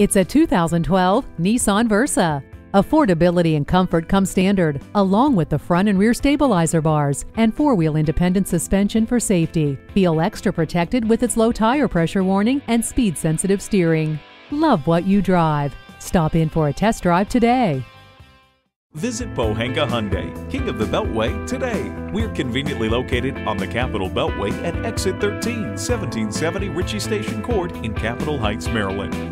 It's a 2012 Nissan Versa. Affordability and comfort come standard, along with the front and rear stabilizer bars and four-wheel independent suspension for safety. Feel extra protected with its low tire pressure warning and speed-sensitive steering. Love what you drive. Stop in for a test drive today. Visit Pohanka Hyundai, King of the Beltway, today. We're conveniently located on the Capital Beltway at exit 13, 1770 Ritchie Station Court in Capitol Heights, Maryland.